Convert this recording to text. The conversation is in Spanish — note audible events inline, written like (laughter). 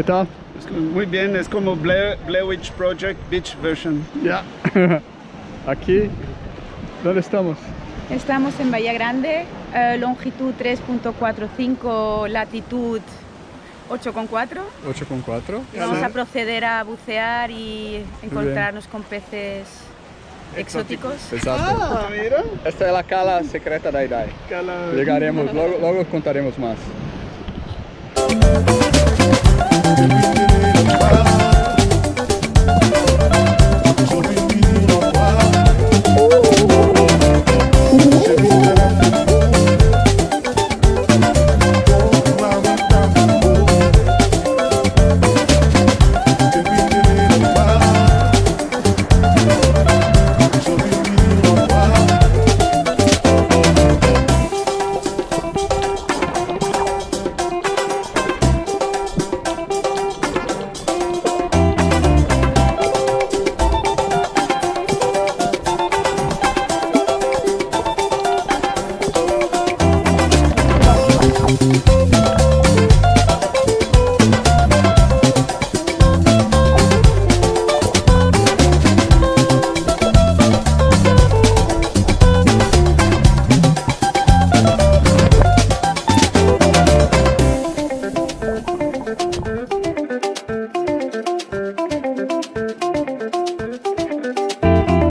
¿Qué tal? Muy bien, es como Blair, Blair Witch Project Beach version. Ya. (laughs) Aquí, ¿dónde estamos? Estamos en Bahía Grande, eh, longitud 3.45, latitud 8,4. 8,4. Y vamos a proceder a bucear y encontrarnos con peces exóticos. Exacto. Ah, mira. Esta es la cala secreta de Idai. Cala- Llegaremos, luego, luego contaremos más.